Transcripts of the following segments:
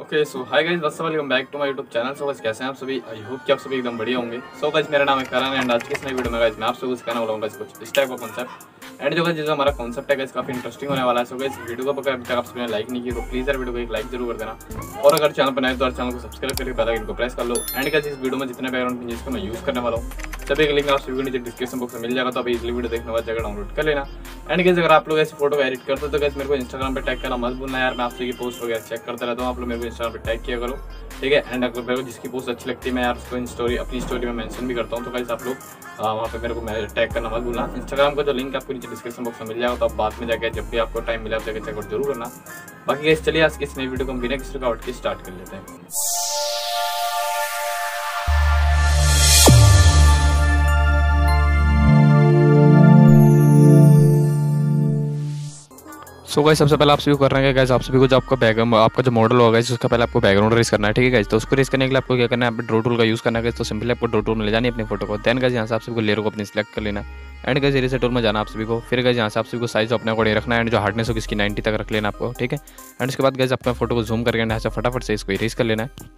Okay so hi guys welcome back to my YouTube channel so guys कैसे हैं आप सभी? आई होप कि आप सभी एकदम बढ़िया होंगे। सो गाइस मेरा नाम है करण एंड आज की इस वीडियो में गाइस मैं आपसे कुछ कहना वाला हूँ गाइस कुछ इस टाइप का कॉन्सेप्ट एंड जो गाइस हमारा कॉन्सेप्ट है गाइस काफ़ी इंटरेस्टिंग होने वाला है। सो गाइस वीडियो को अगर अभी तक आप सभी लाइक नहीं किया तो प्लीज़ यार वीडियो को एक लाइक ज़रूर कर देना। और अगर चैनल पर नए तो चैनल को सब्सक्राइब करके बेल आइकन को प्रेस कर लो। एंड गाइस इस वीडियो में जितने बैकग्राउंड म्यूज़िक को मैं यूज़ करने वाला हूँ, सभी का लिंक आप सभी नीचे डिस्क्रिप्शन बॉक्स में मिल जाएगा तो अभी इजली वीडियो देखने बाद जगह डाउनलोड कर लेना। एंड गाइस अगर आप लोग ऐसे फ़ोटो एडिट करते हो तो गाइस मेरे को इंस्टाग्राम पे टैग करना मत भूलना यार। मैं आप सभी की पोस्ट वगैरह चेक करता रहता हूँ। आप लोग मेरे को इंस्टाग्राम पे टैग किया करो, ठीक है? एंड अगर मेरे को जिसकी पोस्ट अच्छी लगती है, मैं यार उसको स्टोरी अपनी स्टोरी में मैंशन भी करता हूँ। तो गाइस आप लोग वहाँ पे मेरे को टैग करना मत भूलना। इंस्टाग्राम का जो लिंक आपको नीचे डिस्क्रिप्शन बॉक्स में मिल जाएगा तो आप बाद में जाकर जब भी आपको टाइम मिला जाकर चेकआउट ज़रूर करना। बाकी गाइस चलिए आज की इस नई वीडियो को हम बिना किसी रुकावट के स्टार्ट कर लेते हैं। सो गाइस सबसे पहले आप सभी को कर रहे हैं गाइस आप सभी को जो आपका बैकग्राउंड आपका जो मॉडल होगा उसका पहले आपको बैकग्राउंड रेस करना है, ठीक है गाइस तो उसको रेस करने के लिए आपको क्या करना है, आप ड्रो टूल का यूज़ करना है तो सिंपली आपको ड्रो टूल में ले जानी अपनी फ़ोटो को। देन गाइस यहाँ से आप सभी को लेयर को अपनी सिलेक्ट कर लेना एंड गाइस एरिया टूल में जाना आप सभी को। फिर गाइस यहाँ से आप सभी को साइज़ अपने अकॉर्डिंग रखना है एंड जो हार्डनेस होगी, इसकी नाइन्टी तक रख लेना आपको, ठीक है? एंड उसके बाद गाइस अपना फ़ोटो को जूम करके यहाँ से फटाफट से इसको रेस कर लेना है।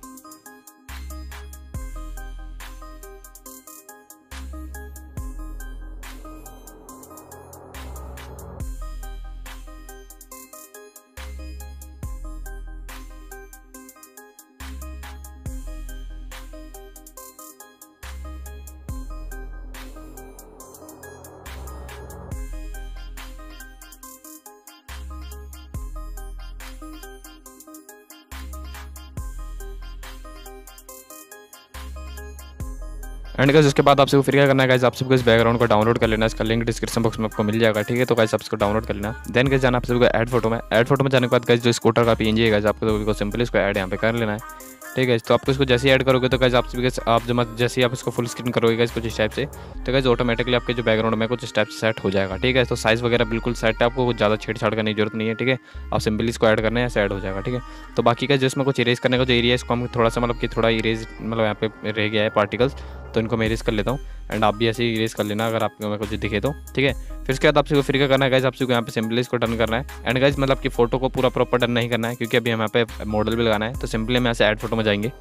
एंड गाइस उसके बाद आपसे फिर क्या करना है गाइस आप सबको इस बैकग्राउंड को डाउनलोड कर लेना, इसका लिंक डिस्क्रिप्शन बॉक्स में आपको मिल जाएगा, ठीक है? तो गाइस आप इसको डाउनलोड कर लेना। देन गाइस जाना आप सबको ऐड फ़ोटो में। ऐड फ़ोटो में जाने के बाद गाइस जो स्कूटर का पीएनजी है गाइस आपको सिंपली इसको ऐड यहाँ पे कर लेना है। ठीक है तो आपको इसको जैसे ही ऐड करोगे तो कैसे आप सभी आप जब जैसे ही आप इसको फुल स्क्रीन करोगे गाइस कुछ इस टाइप से तो कैसे ऑटोमेटिकली आपके जो बैकग्राउंड में कुछ इस टाइप से सेट हो जाएगा, ठीक है? तो साइज़ वगैरह बिल्कुल सेट है, आपको ज़्यादा छेड़छाड़ करने की ज़रूरत नहीं है, ठीक है? आप सिंपली इसको ऐड करना है, ऐसे ऐड हो जाएगा, ठीक है? तो बाकी का जिसमें कुछ इरेज करने का जो एरिया है, इसको हम थोड़ा सा मतलब कि थोड़ा इरेज मतलब यहाँ पे रह गया है पार्टिकल्स तो इनको मैं इरेज कर लेता हूँ। एंड आप भी ऐसे ही इरेज कर लेना अगर आपको मैं कुछ दिखे तो ठीक है? फिर उसके बाद आपसे फिर क्या करना है गाइज़ आपसे यहाँ पे सिंपली इसको डन करना है। एंड गाइज़ मतलब कि फ़ोटो को पूरा प्रॉपर डन नहीं करना है, क्योंकि अभी हम यहाँ पे मॉडल भी लगाना है तो सिंपली हम यहाँ से ऐड फ़ोटो में जाएँगे।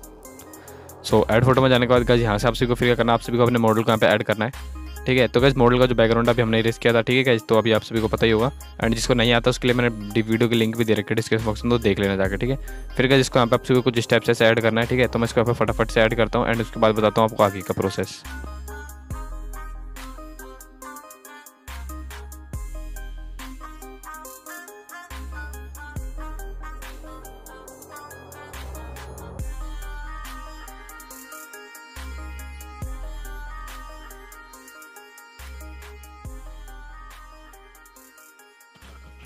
सो ऐड फ़ोटो में जाने के बाद गाइज़ यहाँ से आप को फिर करना है आप सभी को अपने मॉडल को यहाँ पे ऐड करना है। ठीक है? तो गैस मॉडल का जो बैकग्राउंड अभी हमने रेस किया था, ठीक है गैस तो अभी आप सभी को पता ही होगा। एंड जिसको नहीं आता, उसके लिए मैंने वीडियो की लिंक भी दे रखी है डिस्क्रिप्शन बॉक्स में तो देख लेना जाकर ठीक है? फिर गैस इसको यहाँ पे आप सभी को कुछ स्टेप्स ऐसे ऐड करना है, ठीक है? तो मैं इसको यहाँ पे फटाफट से ऐड करता हूँ एंड उसके बाद बताता हूँ आपको आगे का प्रोसेस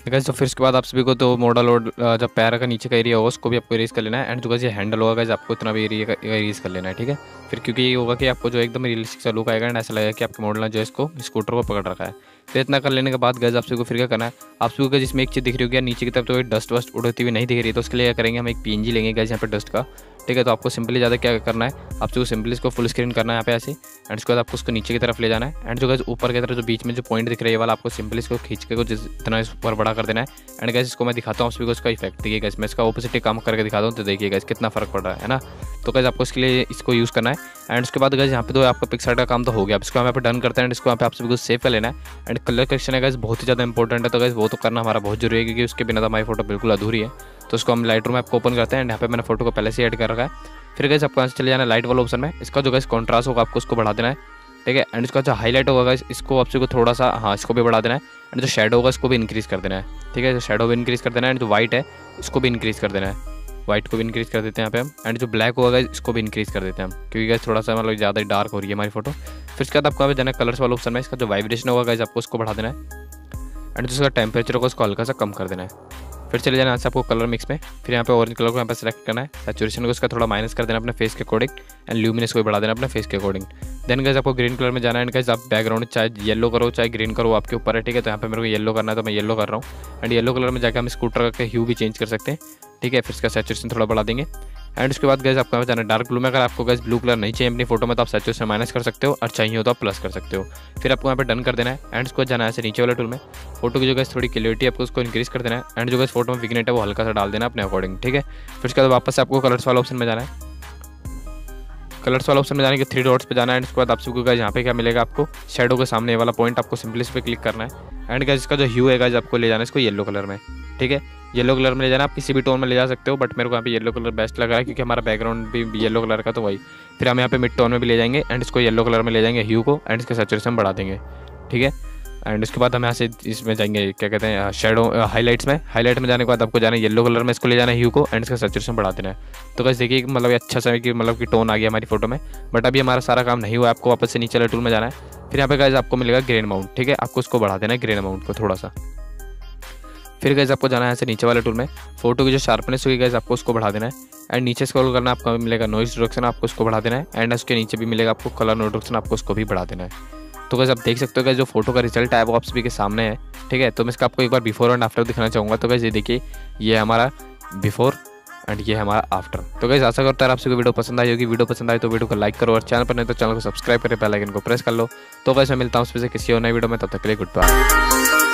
गैस तो फिर उसके बाद आप सभी को तो मॉडल और जब पैर का नीचे का एरिया होगा, उसको भी आपको इरेज कर लेना है। एंड जो ये हैंडल होगा गैस आपको इतना भी एरिया का इरेज कर लेना है, ठीक है? फिर क्योंकि ये होगा कि आपको जो एकदम रियलिस्टिक सा लुक आएगा एंड ऐसा लगेगा कि आपके मॉडल ने जो इसको स्कूटर को पकड़ रखा है। तो इतना कर लेने के बाद गैस आप को फिर क्या करना है? आप सभी जिसमें एक चीज़ दिख रही होगी नीचे की तरफ़ तो डस्ट वस्ट उड़ती हुई नहीं दिख रही है तो उसके लिए क्या करेंगे, हम एक पी लेंगे गैस यहाँ पर डस्ट का। ठीक है तो आपको सिंपली ज़्यादा क्या करना है? आप आपको सिंपली इसको फुल स्क्रीन करना है यहाँ पे ऐसे। एंड उसके बाद आपको उसको नीचे की तरफ़ ले जाना है। एंड जो गैस ऊपर की तरफ़ जो बीच में जो पॉइंट दिख रहा है वाला, आपको सिंपली इसको खींच के जितना इस ऊपर बड़ा कर देना है। एंड गैस इसको मैं दिखाता हूँ सभी को इसका इफ़ेक्ट देखिए गैस मैं इसका ऑपोजिट काम करके दिखाता हूँ तो देखिए गैस कितना फ़र्क पड़ रहा है ना? तो गैस आपको इसके लिए इसको यूज़ करना है। एंड उसके बाद गैस यहाँ पे तो आपका पिक्सर का काम तो हो गया। इसको हम यहाँ पे डन करते हैं। एंड इसको यहाँ पे आप सभी को सेव कर लेना है। एंड कलर करेक्शन है गैस बहुत ही ज़्यादा इंपॉर्टेंट है। तो गैस वो तो करना हमारा बहुत ज़रूरी है, क्योंकि उसके बिना तो हमारी फ़ोटो बिल्कुल अधूरी है। तो उसको हम लाइट रूम ऐप को ओपन करते हैं यहाँ पे मैंने फ़ोटो को पहले से ऐड कर रखा है। फिर गैस आपको चले जाना लाइट वाला ऑप्शन में। इसका जो गैस कॉन्ट्रास्ट होगा, आपको उसको बढ़ा देना है। ठीक है? एंड इसका जो हाईलाइट होगा इसको आप को थोड़ा सा हाँ इसको भी बढ़ा देना है। एंड जो शेडो होगा, इसको भी इंक्रीज़ कर देना है। ठीक है? जो शेडो भी इंक्रीज़ कर देना है एंड जो वाइट है, इसको भी इंक्रीज़ कर देना है। वाइट को भी इंक्रीज़ कर देते हैं यहाँ पे हम। एंड जो ब्लैक होगा इसको भी इंक्रीज़ कर देते हैं हम। क्योंकि गैस थोड़ा सा मतलब ज़्यादा डार्क हो रही है हमारी फ़ोटो फिर उसके बाद आपको यहाँ पे जाना कलर्स वाला ऑप्शन में। इसका जो वाइब्रेशन होगा गैस आपको उसको बढ़ा देना है। एंड जो उसका टेम्परेचर होगा, उसको हल्का सा कम कर देना है। फिर चले जाना आपको कलर मिक्स में। फिर यहाँ पे ऑरेंज कलर को यहाँ पे सेलेक्ट करना है। सेचुरेशन को इसका थोड़ा माइनस कर देना अपने फेस के अकॉर्डिंग एंड ल्यूमिनस को बढ़ा देना अपने फेस के अकॉर्डिंग देन गैस आपको ग्रीन कलर में जाना है एंड गैस आप बैकग्राउंड चाहे येलो करो, चाहे ग्रीन करो आपके ऊपर है, ठीक है? तो यहाँ पे मेरे को येलो करना है तो मैं येलो कर रहा हूँ। एंड येलो कलर में जाकर हम स्कूटर का ह्यू भी चेंज कर सकते हैं, ठीक है? फिर इसका सेचुरेशन थोड़ा बढ़ा देंगे। एंड उसके बाद गैस आपको जाना डार्क ब्लू में। अगर आपको गैस ब्लू कलर नहीं चाहिए अपनी फ़ोटो में तो आप सेचुरेशन माइनस कर सकते हो और चाहिए हो तो आप प्लस कर सकते हो। फिर आपको यहाँ पे डन कर देना है। एंड उसको जाना है ऐसे नीचे वाले टूल में। फ़ोटो की जो गैस थोड़ी क्लियरिटी आपको उसको इंक्रीज कर देना है। एंड जो फ़ोटो में विगनेट है, वो हल्का सा डाल देना अपने अकॉर्डिंग ठीक है? फिर उसके बाद वापस आपको कलर्स वाला ऑप्शन में जाना है। कलर्स वाला ऑप्शन में जाने के थ्री डॉट्स पे जाना है। एंड उसके बाद आप सबको यहाँ पे क्या मिलेगा आपको? शेडो के सामने वाला पॉइंट आपको सिंपली इस पर क्लिक करना है। एंड गैस इसका जो ह्यू है गैस आपको ले जाना है इसको येलो कलर में, ठीक है? येलो कलर में ले जाना, आप किसी भी टोन में ले जा सकते हो बट मेरे को यहाँ पे येलो कलर बेस्ट लग रहा है, क्योंकि हमारा बैकग्राउंड भी येलो कलर का तो वही। फिर हम यहाँ पे मिड टोन में भी ले जाएँगे एंड इसको येलो कलर में ले जाएँगे ह्यू को एंड इसके सेचुरेशन बढ़ा देंगे, ठीक है? एंड उसके बाद हम यहाँ से इसमें जाएँगे, क्या कहते हैं शेडो हाईलाइट्स में। हाईलाइट में जाने के बाद आपको जाना है येलो कलर में, इसको ले जाना है ह्यू को एंड इसका सेचुरेशन बढ़ा देना है। तो कैसे देखिए मतलब अच्छा सा कि मतलब कि टोन आ गया हमारी फ़ोटो में बट अभी हमारा सारा काम नहीं हुआ, आपको वापस से नीचे वाले टूल में जाना है। फिर यहाँ पे गाइज़ आपको मिलेगा ग्रेन अमाउंट ठीक है? आपको उसको बढ़ा देना है ग्रेन अमाउंट को थोड़ा सा। फिर गैस आपको जाना है ऐसे नीचे वाले टूल में। फ़ोटो की जो शार्पनेस होगी गैस आपको उसको बढ़ा देना है। एंड नीचे स्क्रॉल करना आपको मिलेगा नॉइस रिडक्शन आपको उसको बढ़ा देना है। एंड उसके नीचे भी मिलेगा आपको कलर नोटिफिकेशन आपको उसको भी बढ़ा देना है। तो कैसे आप देख सकते हो कि जो फ़ोटो का रिज़ल्ट है, वो आप सभी के सामने है, ठीक है? तो मैं इसका आपको एक बार बिफोर एंड आफ्टर दिखाना चाहूँगा। तो कैसे देखिए, ये हमारा बिफोर एंड ये हमारा आफ्टर तो कैसे आशा करता है आप आपसे वीडियो पसंद आई होगी। वीडियो पसंद आई तो वीडियो को लाइक करो और चैनल पर नहीं तो चैनल को सब्सक्राइब करें पहले आइकन को प्रेस कर लो। तो कैसे मिलता हूँ उसमें से किसी और नई वीडियो में, तब तक के लिए गुड बाय